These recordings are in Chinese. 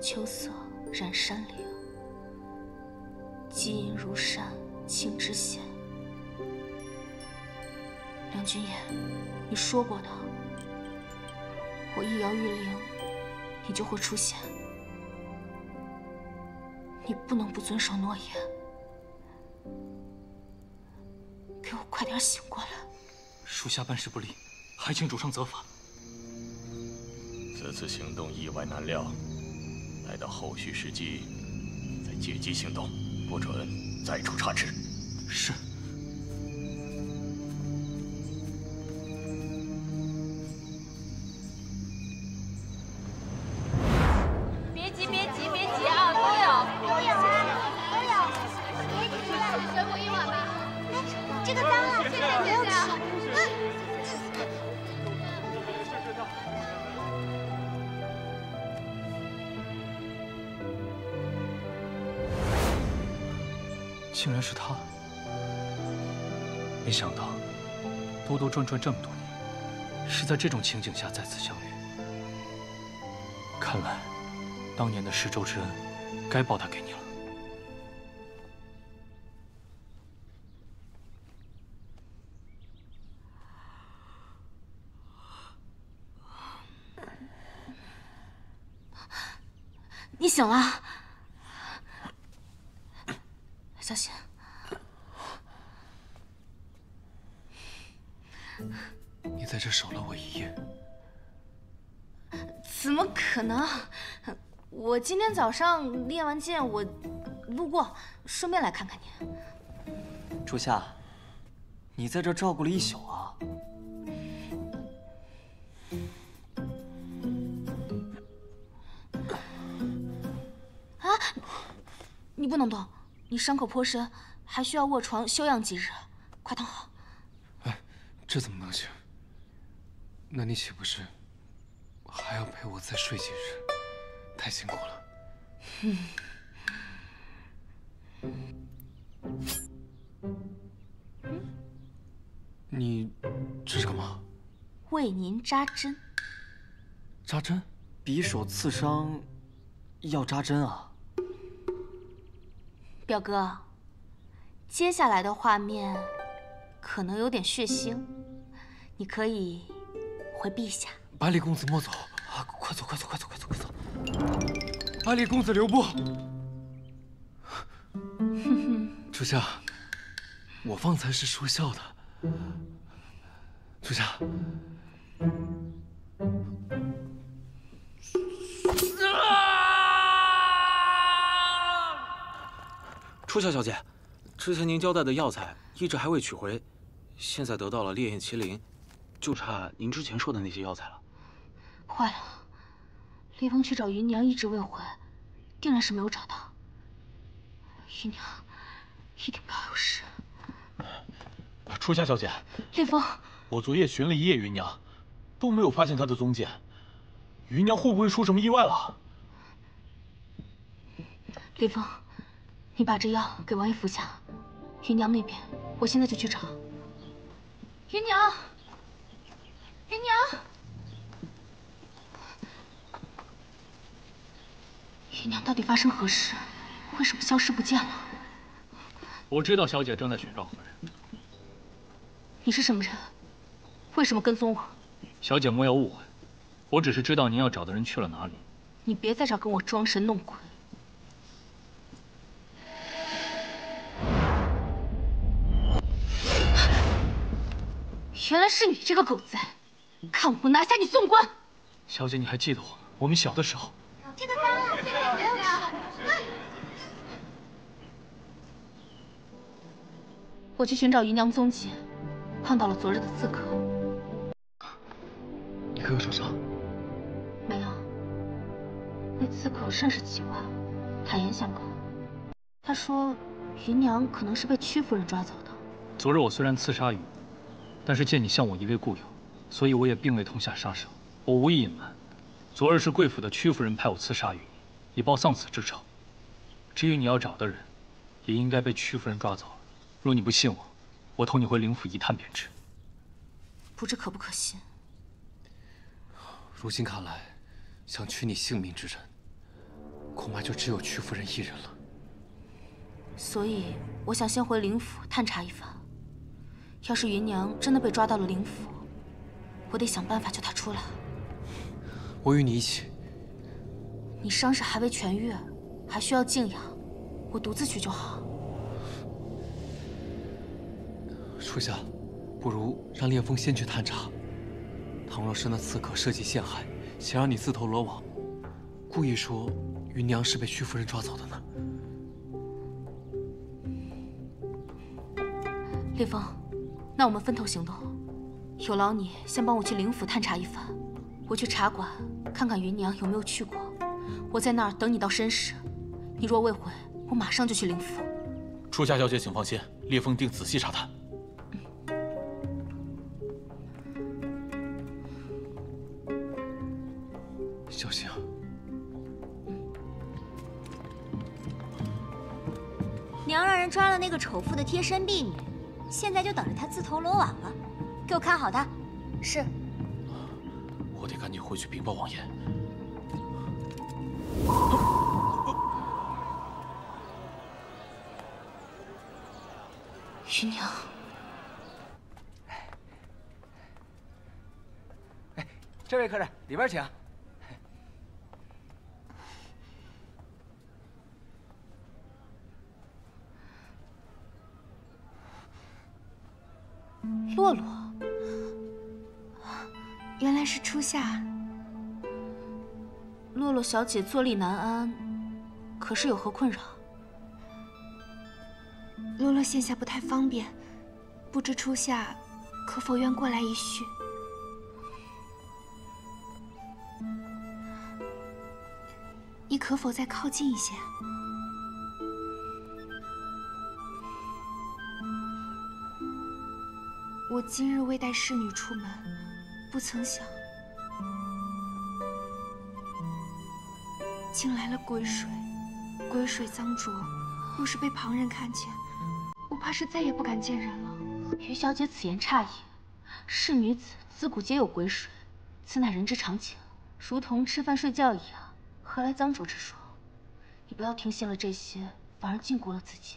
秋色染山岭，积阴如山青之险。梁君言，你说过的，我一摇玉铃，你就会出现。你不能不遵守诺言，给我快点醒过来！属下办事不力，还请主上责罚。此次行动意外难料，的后续时机再借机行动，不准再出差池。是。竟然是他！没想到兜兜转转这么多年，是在这种情景下再次相遇。看来，当年的施粥之恩，该报答给你了。你醒了。这守了我一夜？怎么可能？我今天早上练完剑，我路过，顺便来看看你。初夏，你在这照顾了一宿啊？啊！你不能动。你伤口颇深，还需要卧床休养几日，快躺好。哎，这怎么能行？那你岂不是还要陪我再睡几日？太辛苦了。嗯。你这是干嘛？为您扎针。扎针？匕首刺伤，要扎针啊？表哥，接下来的画面可能有点血腥，你可以回陛下。百里公子莫走啊！快走，快走，快走，快走，快走！百里公子留步。初夏，我方才是说笑的。初夏。初夏小姐，之前您交代的药材一直还未取回，现在得到了烈焰麒麟，就差您之前说的那些药材了。坏了，烈风去找芸娘一直未回，定然是没有找到。芸娘一定不要有事。初夏小姐，烈风，我昨夜寻了一夜芸娘，都没有发现她的踪迹。芸娘会不会出什么意外了？烈风。你把这药给王爷服下，芸娘那边，我现在就去找。芸娘，芸娘，姨娘到底发生何事？为什么消失不见了？我知道小姐正在寻找何人。你是什么人？为什么跟踪我？小姐莫要误会，我只是知道您要找的人去了哪里。你别在这跟我装神弄鬼。原来是你这个狗崽！看我拿下你宋官！小姐，你还记得我？我们小的时候。这个脏，这个也不要吃。我去寻找姨娘踪迹，碰到了昨日的刺客。你哥哥受伤？没有。那刺客甚是奇怪，坦言相告，他说姨娘可能是被屈夫人抓走的。昨日我虽然刺杀于。但是见你像我一位故友，所以我也并未痛下杀手。我无意隐瞒，昨日是贵府的屈夫人派我刺杀于你，以报丧子之仇。至于你要找的人，也应该被屈夫人抓走了。若你不信我，我同你回灵府一探便知。不知可不可信？如今看来，想取你性命之人，恐怕就只有屈夫人一人了。所以，我想先回灵府探查一番。要是芸娘真的被抓到了灵府，我得想办法救他出来。我与你一起。你伤势还未痊愈，还需要静养，我独自去就好。初夏，不如让烈风先去探查。倘若是那刺客设计陷害，想让你自投罗网，故意说芸娘是被屈夫人抓走的呢？烈风，那我们分头行动。有劳你先帮我去灵府探查一番，我去茶馆看看芸娘有没有去过。我在那儿等你到申时，你若未回，我马上就去灵府。初夏小姐，请放心，烈风定仔细查探。小心啊！娘让人抓了那个丑妇的贴身婢女，现在就等着她自投罗网了。给我看好他。是。我得赶紧回去禀报王爷。芸娘，哎，这位客人，里边请。洛洛，原来是初夏。洛洛小姐坐立难安，可是有何困扰？洛洛现下不太方便，不知初夏可否愿过来一叙？你可否再靠近一些？我今日未带侍女出门，不曾想。竟来了鬼水，鬼水脏浊，若是被旁人看见，我怕是再也不敢见人了。于小姐此言差矣，是女子自古皆有鬼水，此乃人之常情，如同吃饭睡觉一样，何来脏浊之说？你不要听信了这些，反而禁锢了自己。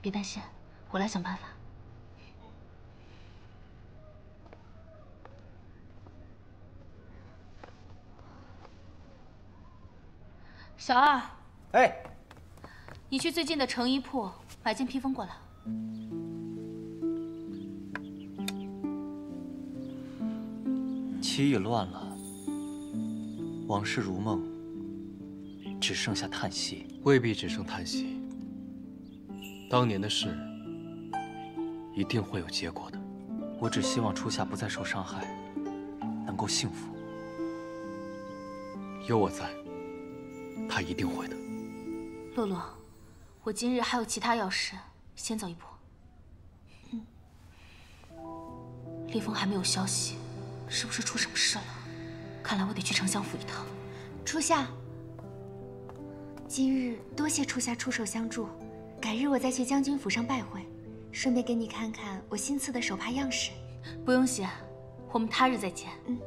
别担心，我来想办法。小二，哎，你去最近的成衣铺买件披风过来。棋已乱了，往事如梦，只剩下叹息。未必只剩叹息，当年的事一定会有结果的。我只希望初夏不再受伤害，能够幸福。有我在。他一定会的，洛洛，我今日还有其他要事，先走一步。嗯烈风还没有消息，是不是出什么事了？看来我得去丞相府一趟。初夏，今日多谢初夏出手相助，改日我再去将军府上拜会，顺便给你看看我新赐的手帕样式。不用谢，我们他日再见。嗯。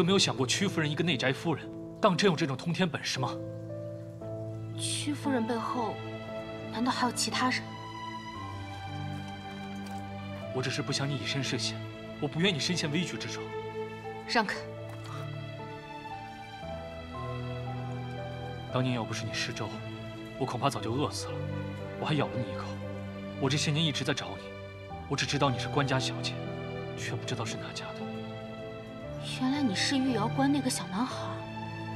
就没有想过屈夫人一个内宅夫人，当真有这种通天本事吗？屈夫人背后，难道还有其他人？我只是不想你以身涉险，我不愿你身陷危局之中。让开！当年要不是你施粥，我恐怕早就饿死了。我还咬了你一口。我这些年一直在找你，我只知道你是官家小姐，却不知道是哪家的。原来你是御瑶关那个小男孩。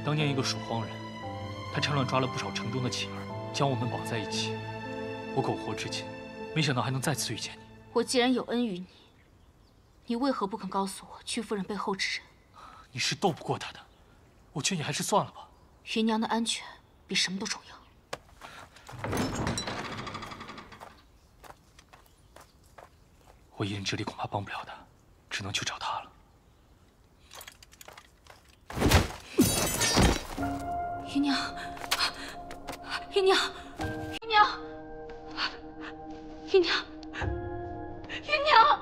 当年一个蜀荒人，他趁乱抓了不少城中的乞儿，将我们绑在一起。我苟活至今，没想到还能再次遇见你。我既然有恩于你，你为何不肯告诉我屈夫人背后之人？你是斗不过他的，我劝你还是算了吧。芸娘的安全比什么都重要。我一人之力恐怕帮不了他，只能去找他了。芸娘，芸娘，芸娘，芸娘，芸娘。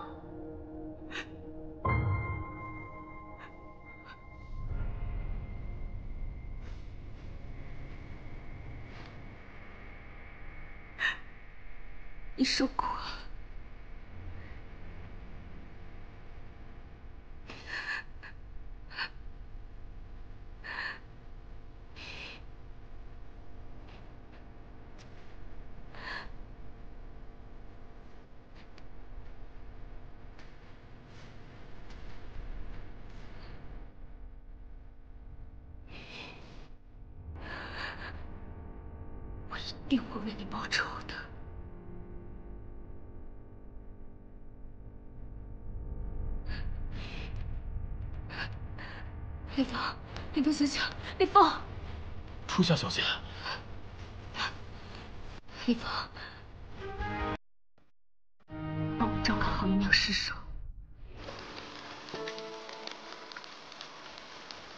你受苦了。我一定会为你报仇的。林峰，林峰醒醒，林峰，初夏小姐，林峰，帮我照看好芸娘尸首。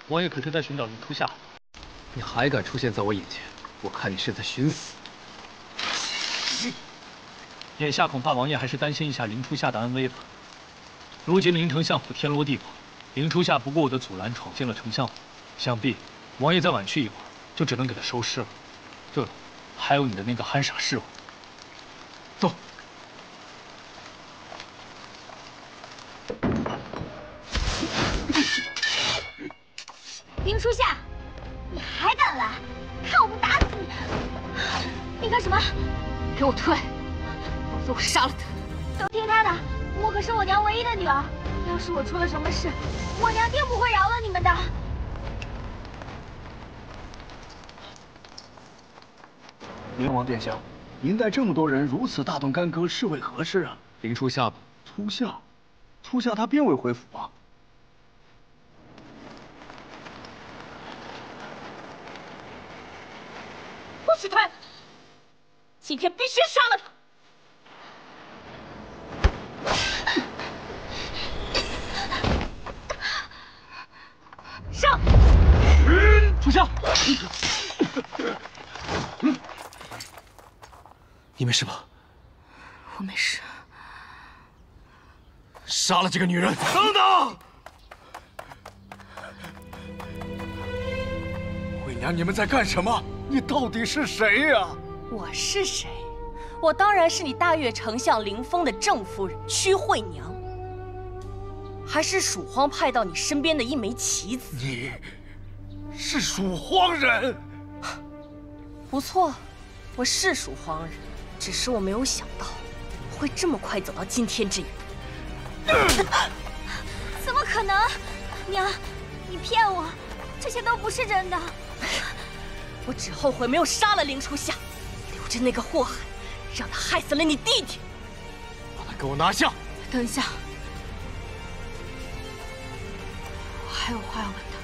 王爷可是在寻找林初夏？你还敢出现在我眼前？我看你是在寻死。眼下恐怕王爷还是担心一下林初夏的安危吧。如今林丞相府天罗地网，林初夏不顾我的阻拦闯进了丞相府，想必王爷再晚去一会儿，就只能给他收尸了。对了，还有你的那个憨傻侍卫。走。出了什么事，我娘定不会饶了你们的。明王殿下，您带这么多人如此大动干戈，是为何事啊？林初夏吧。初夏，初夏他便未回府啊。不许退！今天必须杀了他！上！初夏，你没事吧？我没事。杀了这个女人！等等！惠娘，你们在干什么？你到底是谁呀？我是谁？我当然是你大越丞相林峰的正夫人屈惠娘，还是蜀荒派到你身边的一枚棋子。你是蜀荒人？不错，我是蜀荒人，只是我没有想到会这么快走到今天这一步。怎么可能？娘，你骗我，这些都不是真的。我只后悔没有杀了林初夏，留着那个祸害，让他害死了你弟弟。把他给我拿下！等一下，我还有话要问他。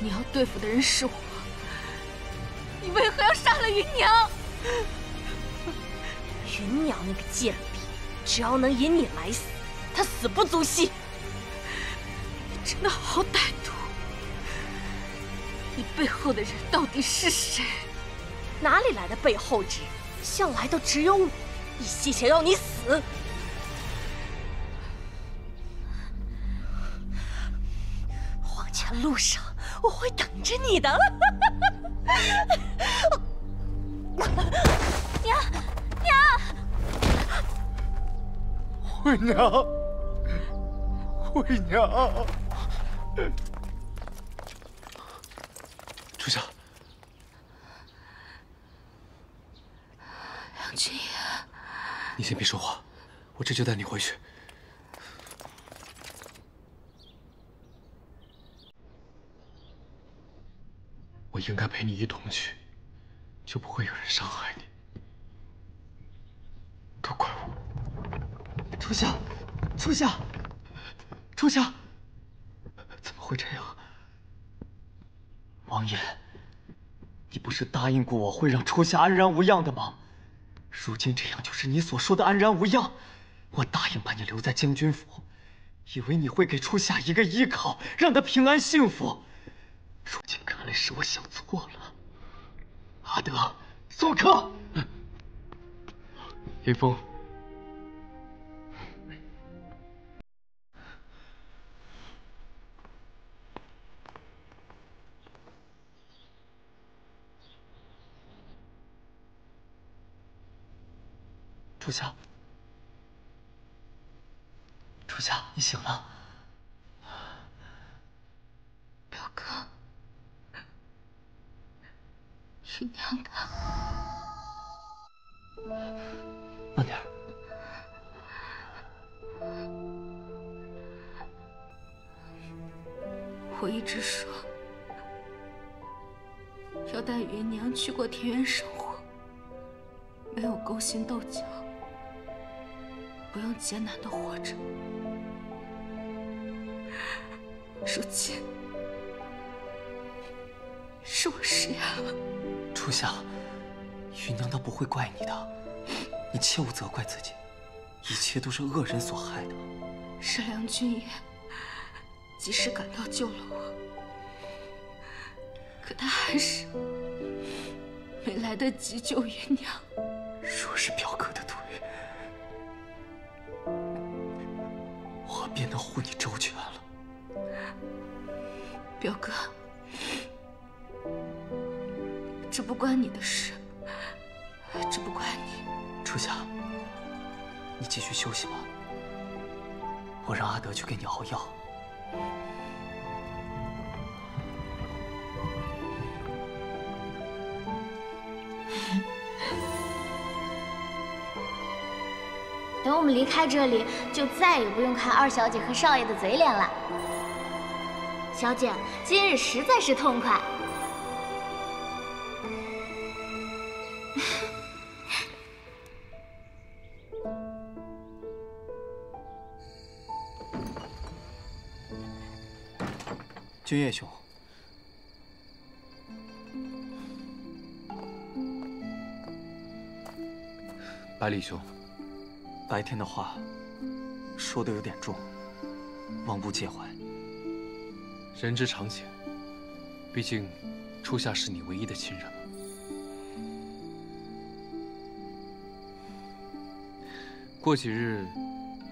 你要对付的人是我，你为何要杀了芸娘？芸娘那个贱婢，只要能引你来死，她死不足惜。你真的好歹毒！你背后的人到底是谁？哪里来的背后之人？向来都只有我，一心想要你死。会等着你的了。娘，娘，惠娘，惠娘。初夏，梁君言，你先别说话，我这就带你回去。我应该陪你一同去，就不会有人伤害你。都怪我。初夏，初夏，初夏，怎么会这样？王爷，你不是答应过我会让初夏安然无恙的吗？如今这样就是你所说的安然无恙。我答应把你留在将军府，以为你会给初夏一个依靠，让她平安幸福。如今看来是我想错了。阿德，送客。林峰，初夏，初夏，你醒了。表哥，云娘她，慢点。我一直说要带云娘去过田园生活，没有勾心斗角，不用艰难的活着。如今是我失言了。初夏，云娘她不会怪你的，你切勿责怪自己，一切都是恶人所害的。是梁君也及时赶到救了我，可他还是没来得及救云娘。若是表哥的腿，我便能护你周全了。表哥，这不关你的事，这不怪你。初夏，你继续休息吧，我让阿德去给你熬药。等我们离开这里，就再也不用看二小姐和少爷的嘴脸了。小姐，今日实在是痛快。君夜兄，百里兄，白天的话说的有点重，望不介怀。人之常情，毕竟初夏是你唯一的亲人。过几日，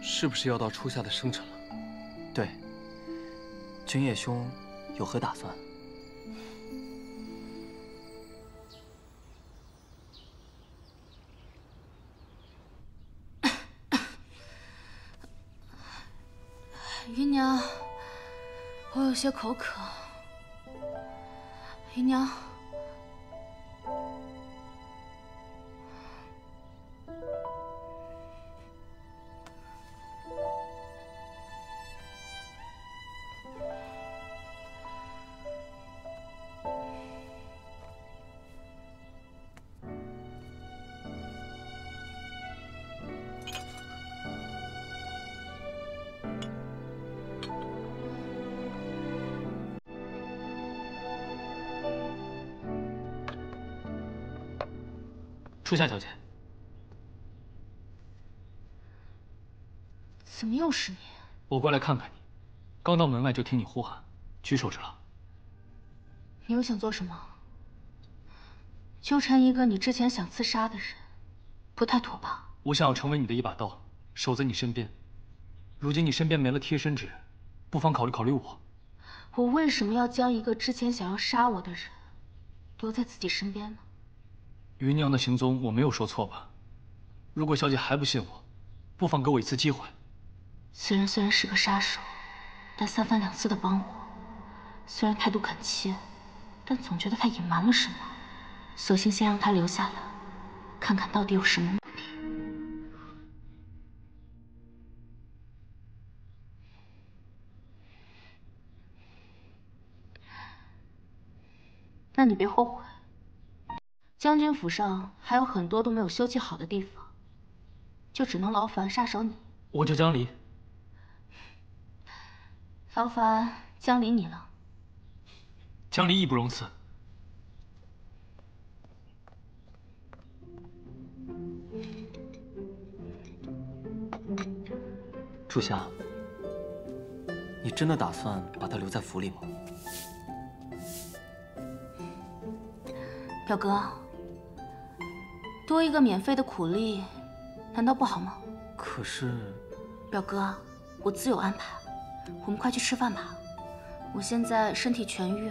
是不是要到初夏的生辰了？对。君夜兄有何打算？姨娘，我有些口渴。姨娘，初夏小姐，怎么又是你？我过来看看你，刚到门外就听你呼喊，举手之劳。你又想做什么？纠缠一个你之前想刺杀的人，不太妥吧？我想要成为你的一把刀，守在你身边。如今你身边没了贴身之人，不妨考虑考虑我。我为什么要将一个之前想要杀我的人留在自己身边呢？云娘的行踪我没有说错吧？如果小姐还不信我，不妨给我一次机会。此人虽然是个杀手，但三番两次的帮我，虽然态度恳切，但总觉得他隐瞒了什么。索性先让他留下来，看看到底有什么目的。那你别后悔。将军府上还有很多都没有修葺好的地方，就只能劳烦杀手你。我叫江离，劳烦江离你了。江离义不容辞。初夏，你真的打算把他留在府里吗？表哥，多一个免费的苦力，难道不好吗？可是，表哥，我自有安排。我们快去吃饭吧，我现在身体痊愈，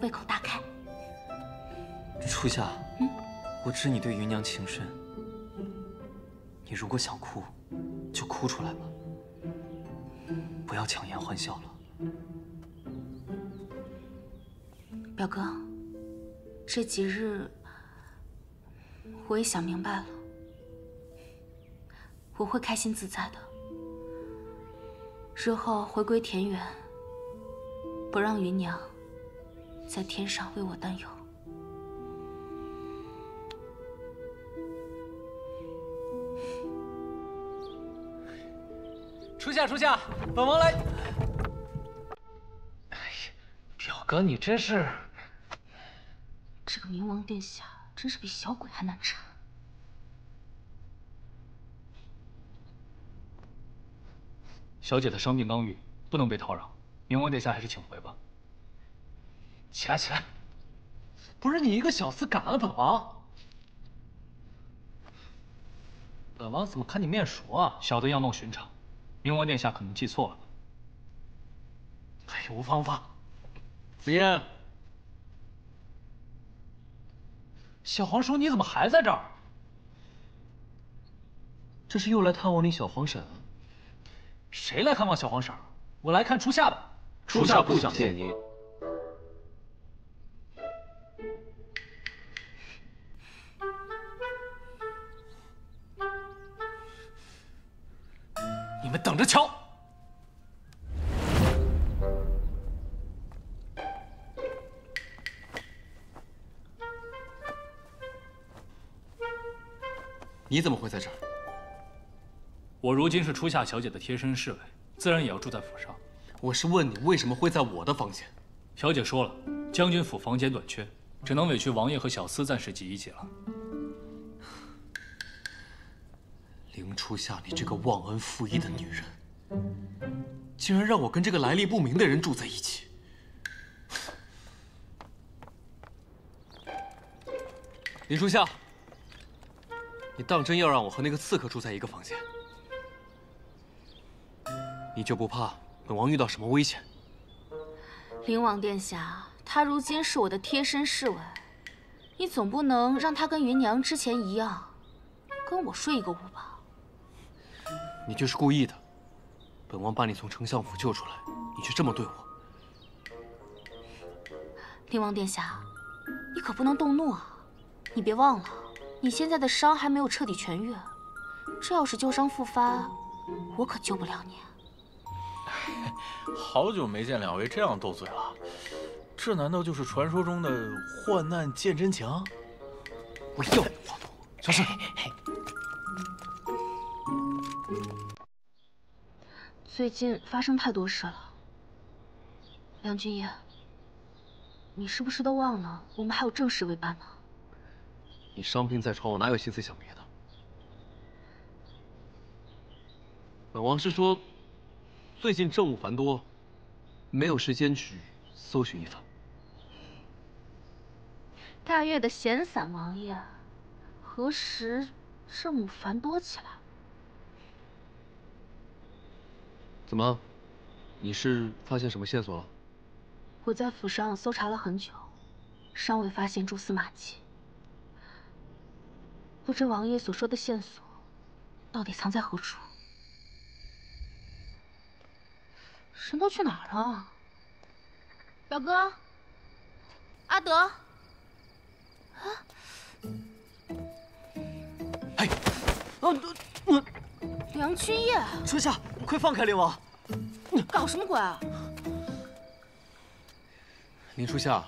胃口大开。初夏，嗯，我知你对芸娘情深，你如果想哭，就哭出来吧，不要强颜欢笑了。表哥，这几日我也想明白了，我会开心自在的。日后回归田园，不让芸娘在天上为我担忧。初夏，初夏，本王来。哎呀，表哥，你真是……这个冥王殿下真是比小鬼还难缠。小姐的伤病刚愈，不能被叨扰。冥王殿下还是请回吧。起来，起来！不是你一个小厮赶了本王？本王怎么看你面熟啊？小的样貌寻常，冥王殿下可能记错了。哎，无妨无妨。紫嫣，小黄叔，你怎么还在这儿？这是又来探望你小黄婶？谁来看望小黄婶？我来看初夏的。初夏不想见您。你们等着瞧！你怎么会在这儿？我如今是初夏小姐的贴身侍卫，自然也要住在府上。我是问你为什么会在我的房间？小姐说了，将军府房间短缺，只能委屈王爷和小厮暂时挤一挤了。林初夏，你这个忘恩负义的女人，竟然让我跟这个来历不明的人住在一起！林初夏，你当真要让我和那个刺客住在一个房间？你就不怕本王遇到什么危险？灵王殿下，他如今是我的贴身侍卫，你总不能让他跟芸娘之前一样，跟我睡一个屋吧？你就是故意的。本王把你从丞相府救出来，你却这么对我。灵王殿下，你可不能动怒啊！你别忘了，你现在的伤还没有彻底痊愈，这要是旧伤复发，我可救不了你。好久没见两位这样斗嘴了，这难道就是传说中的患难见真情？我要小心。最近发生太多事了，梁君夜，你是不是都忘了我们还有正事未办呢？你伤病在床，我哪有心思想别的？本王是说。最近政务繁多，没有时间去搜寻一番。大越的闲散王爷，何时政务繁多起来？怎么，你是发现什么线索了？我在府上搜查了很久，尚未发现蛛丝马迹。不知王爷所说的线索，到底藏在何处？人都去哪儿了？表哥，阿德，啊！哎，啊，我梁君夜，初夏，快放开灵王！搞什么鬼啊？林初夏，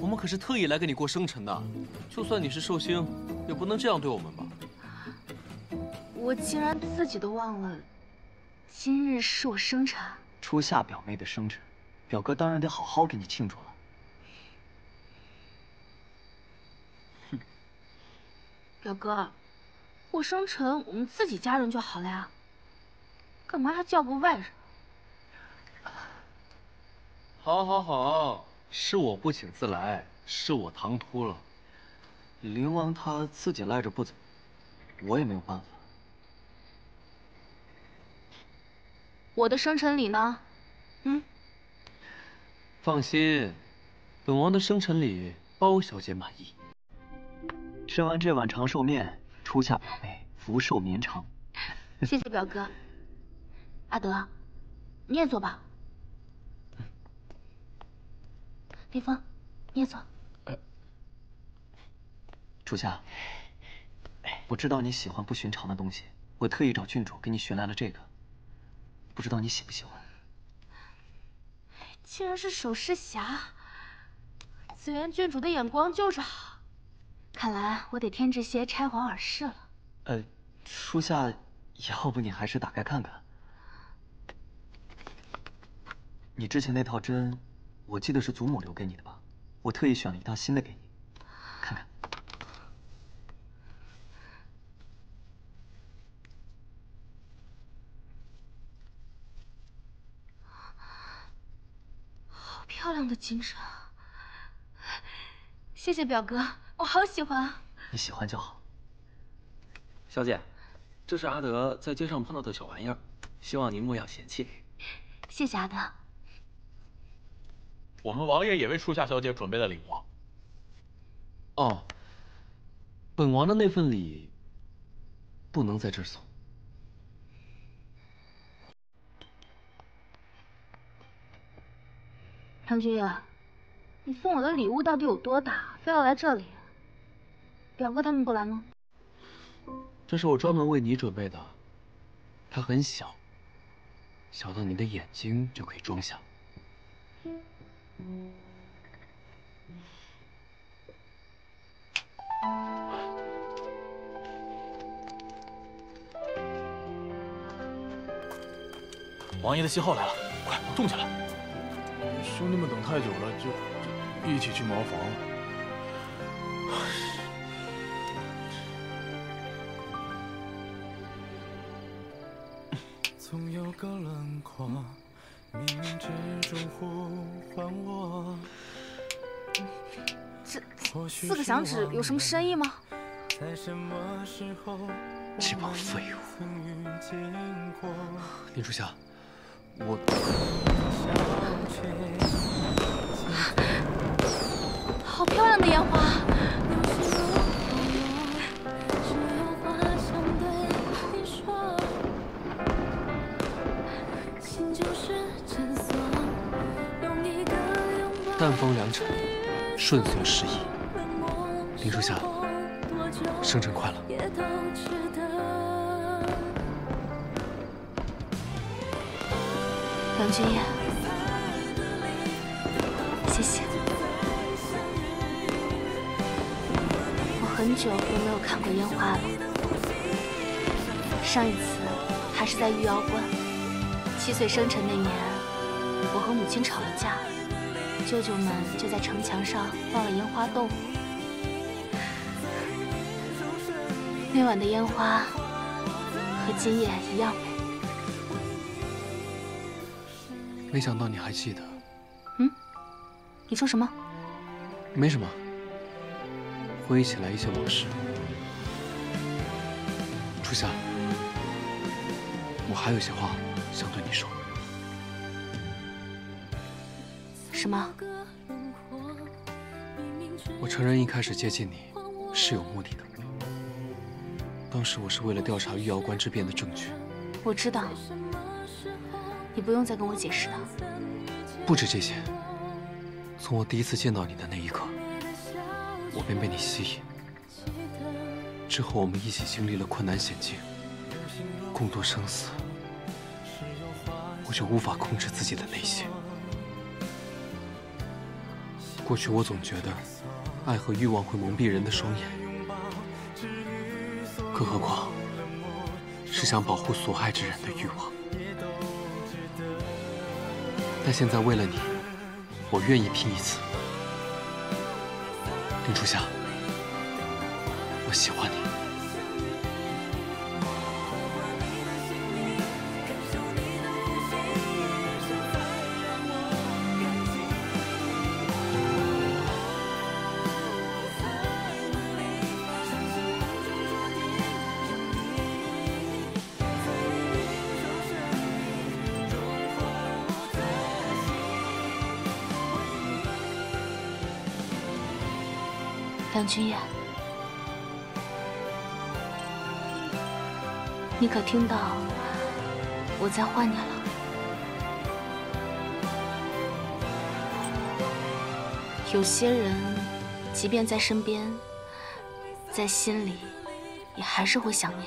我们可是特意来跟你过生辰的，就算你是寿星，也不能这样对我们吧？我竟然自己都忘了，今日是我生辰。初夏表妹的生辰，表哥当然得好好给你庆祝了。哼，表哥，过生辰我们自己家人就好了呀，干嘛还叫个外人？好，好，好，是我不请自来，是我唐突了。灵王他自己赖着不走，我也没有办法。我的生辰礼呢？嗯？放心，本王的生辰礼包小姐满意。吃完这碗长寿面，初夏表妹福寿绵长。谢谢表哥。阿德，你也坐吧。林峰，你也坐。初夏，我知道你喜欢不寻常的东西，我特意找郡主给你寻来了这个，不知道你喜不喜欢？竟然是首饰匣，紫园郡主的眼光就是好，看来我得添置些钗环耳饰了。呃，初夏，要不你还是打开看看。你之前那套针，我记得是祖母留给你的吧？我特意选了一套新的给你，看看。好漂亮的金针，谢谢表哥，我好喜欢。你喜欢就好。小姐，这是阿德在街上碰到的小玩意儿，希望您莫要嫌弃。谢谢阿德。我们王爷也为初夏小姐准备了礼物。哦，本王的那份礼不能在这儿送。唐君，你送我的礼物到底有多大，非要来这里？表哥他们不来吗？这是我专门为你准备的，它很小，小到你的眼睛就可以装下。王爷的信号来了，快动起来！兄弟们等太久了，就就一起去茅房了。总有个轮廓，冥冥之中呼唤我。这四个响指有什么深意吗？这帮废物！林初夏，我。好漂亮的烟花！顺遂时宜。林初夏，生辰快乐！梁君夜。谢谢。我很久都没有看过烟花了，上一次还是在玉瑶关。七岁生辰那年，我和母亲吵了架，舅舅们就在城墙上放了烟花洞。那晚的烟花和今夜一样美。没想到你还记得。嗯你说什么？没什么，回忆起来一些往事。初夏，我还有些话想对你说。什么？我承认一开始接近你是有目的的。当时我是为了调查玉瑶关之变的证据。我知道，你不用再跟我解释了。不止这些。从我第一次见到你的那一刻，我便被你吸引。之后我们一起经历了困难险境，共度生死，我就无法控制自己的内心。过去我总觉得，爱和欲望会蒙蔽人的双眼，更何况是想保护所爱之人的欲望。但现在为了你。我愿意拼一次，林初夏，我喜欢你。梁君夜，你可听到我在唤你了？有些人，即便在身边，在心里，也还是会想念。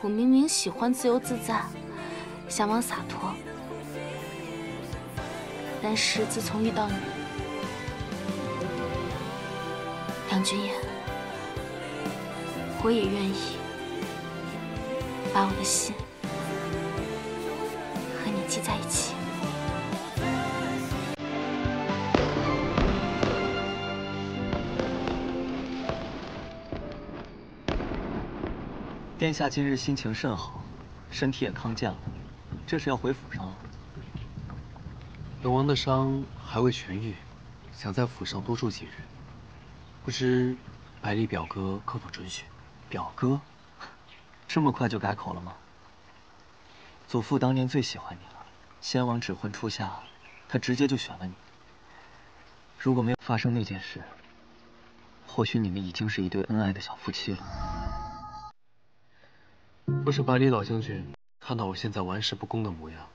我明明喜欢自由自在，向往洒脱，但是自从遇到你，梁君言，我也愿意把我的心和你系在一起。殿下今日心情甚好，身体也康健了，这是要回府上了。本王的伤还未痊愈，想在府上多住几日。不知百里表哥可否准许？表哥，这么快就改口了吗？祖父当年最喜欢你了，先王指婚初夏，他直接就选了你。如果没有发生那件事，或许你们已经是一对恩爱的小夫妻了。若是百里老将军看到我现在玩世不恭的模样，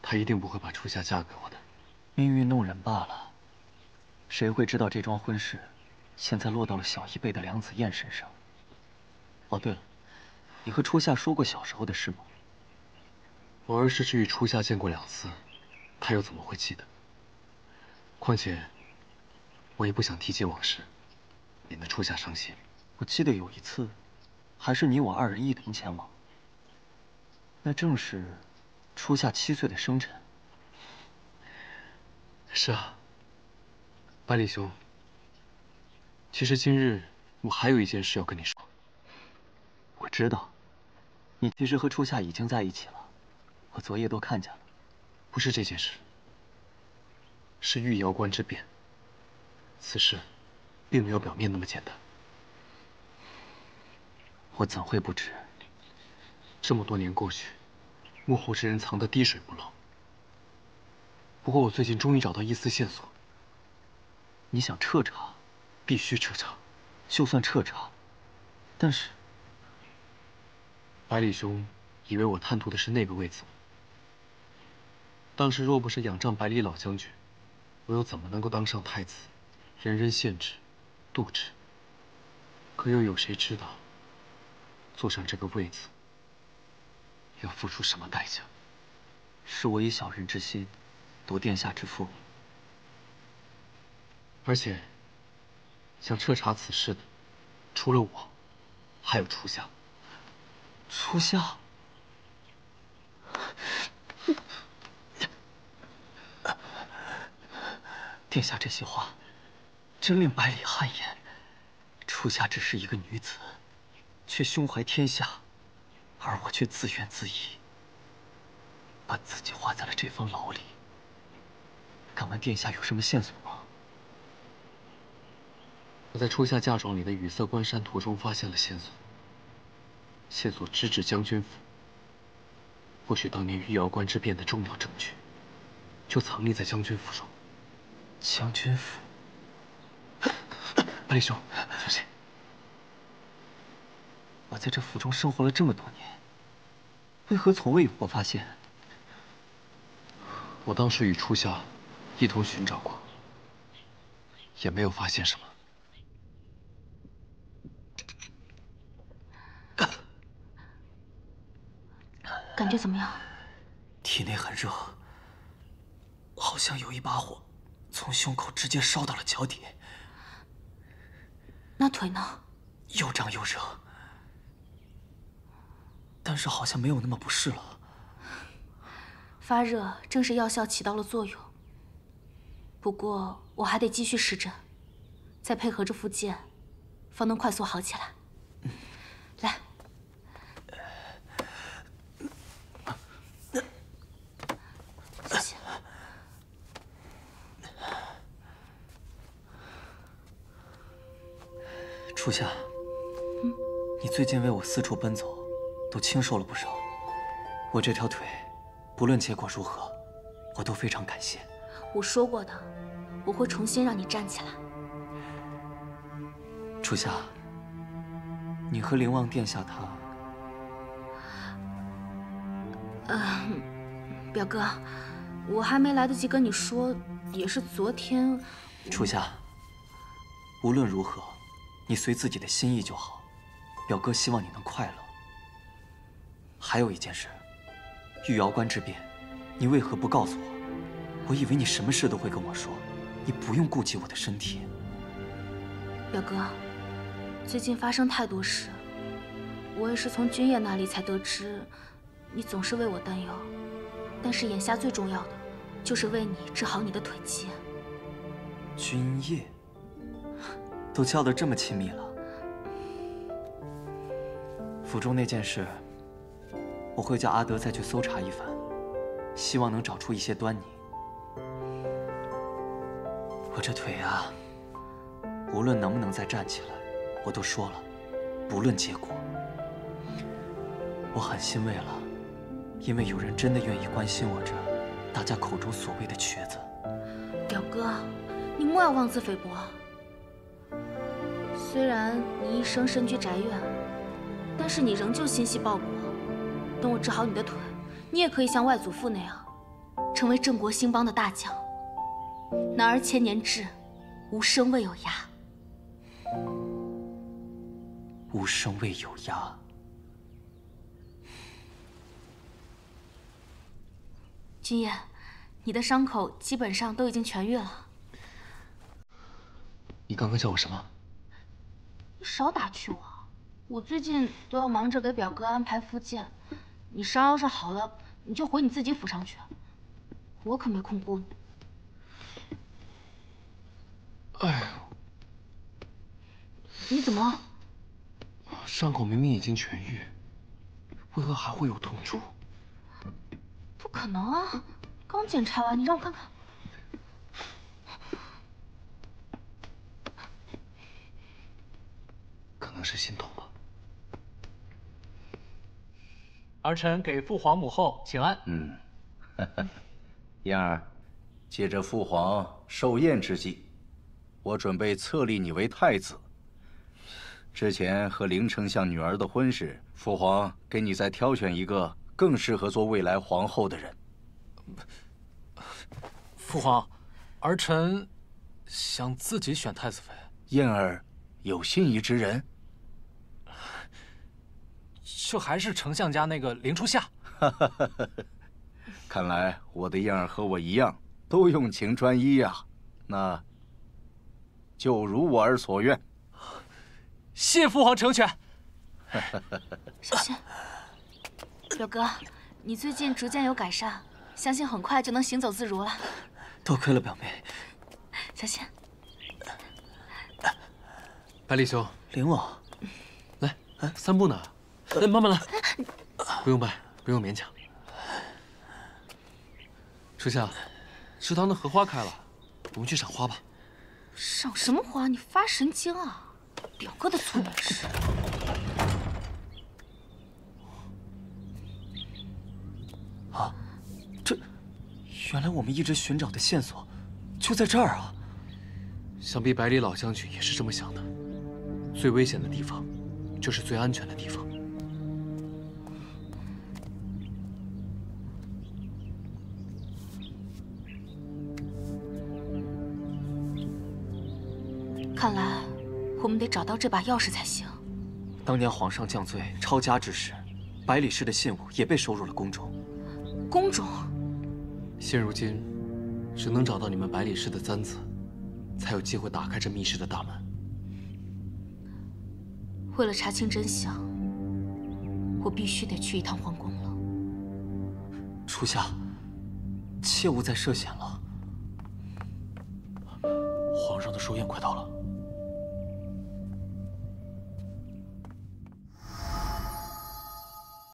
他一定不会把初夏嫁给我的。命运弄人罢了，谁会知道这桩婚事现在落到了小一辈的梁子燕身上？哦，对了，你和初夏说过小时候的事吗？我儿时只与初夏见过两次，他又怎么会记得？况且，我也不想提及往事，免得初夏伤心。我记得有一次。还是你我二人一同前往，那正是初夏七岁的生辰。是啊，百里兄。其实今日我还有一件事要跟你说。我知道，你其实和初夏已经在一起了，我昨夜都看见了。不是这件事，是玉瑶关之变。此事，并没有表面那么简单。我怎会不知？这么多年过去，幕后之人藏得滴水不漏。不过我最近终于找到一丝线索。你想彻查？必须彻查。就算彻查，但是百里兄以为我贪图的是那个位子。当时若不是仰仗百里老将军，我又怎么能够当上太子？人人羡之，妒之。可又有谁知道？坐上这个位子，要付出什么代价？是我以小人之心夺殿下之腹。而且，想彻查此事的，除了我，还有初夏。初夏，殿下这些话，真令百里汗颜。初夏只是一个女子。却胸怀天下，而我却自怨自艾，把自己画在了这方牢里。敢问殿下有什么线索吗？我在初夏嫁妆里的雨色关山图中发现了线索，线索直指将军府。或许当年玉瑶关之变的重要证据，就藏匿在将军府中。将军府，百里兄，小心。我在这府中生活了这么多年，为何从未有过发现？我当时与初夏一同寻找过，也没有发现什么。感觉怎么样？体内很热，好像有一把火从胸口直接烧到了脚底。那腿呢？又胀又热。但是好像没有那么不适了。发热正是药效起到了作用。不过我还得继续施针，再配合着复健，方能快速好起来。来，初夏，嗯你最近为我四处奔走。都清瘦了不少，我这条腿，不论结果如何，我都非常感谢。我说过的，我会重新让你站起来。初夏，你和灵王殿下他……呃，表哥，我还没来得及跟你说，也是昨天。初夏，无论如何，你随自己的心意就好。表哥希望你能快乐。还有一件事，玉瑶关之变，你为何不告诉我？我以为你什么事都会跟我说，你不用顾及我的身体。表哥，最近发生太多事，我也是从君夜那里才得知，你总是为我担忧。但是眼下最重要的，就是为你治好你的腿疾。君夜，都叫得这么亲密了。府中那件事，我会叫阿德再去搜查一番，希望能找出一些端倪。我这腿啊，无论能不能再站起来，我都说了，不论结果，我很欣慰了，因为有人真的愿意关心我这大家口中所谓的瘸子。表哥，你莫要妄自菲薄。虽然你一生身居宅院。但是你仍旧心系报国，等我治好你的腿，你也可以像外祖父那样，成为郑国兴邦的大将。男儿千年志，无生未有涯。无生未有涯。君夜，你的伤口基本上都已经痊愈了。你刚刚叫我什么？你少打趣我。我最近都要忙着给表哥安排复健，你伤要是好了，你就回你自己府上去，我可没空顾你。哎呦，你怎么？伤口明明已经痊愈，为何还会有痛处？不可能啊！刚检查完，你让我看看。能是心痛吧。儿臣给父皇母后请安。嗯，燕儿，借着父皇寿宴之际，我准备册立你为太子。之前和凌丞相女儿的婚事，父皇给你再挑选一个更适合做未来皇后的人。父皇，儿臣想自己选太子妃。燕儿有心仪之人。就还是丞相家那个林初夏。看来我的燕儿和我一样，都用情专一呀。那就如我儿所愿。谢父皇成全。小心，表哥，你最近逐渐有改善，相信很快就能行走自如了。多亏了表妹。小心。百里兄，灵王，来，散步呢。哎，慢慢来，不用拜，不用勉强。初夏，池塘的荷花开了，我们去赏花吧。赏什么花？你发神经啊！表哥的粗本事。啊，这，原来我们一直寻找的线索，就在这儿啊！想必百里老将军也是这么想的。最危险的地方，就是最安全的地方。找到这把钥匙才行。当年皇上降罪抄家之时，百里氏的信物也被收入了宫中。宫中。现如今，只能找到你们百里氏的簪子，才有机会打开这密室的大门。为了查清真相，我必须得去一趟皇宫了。初夏，切勿再涉险了。皇上的寿宴快到了。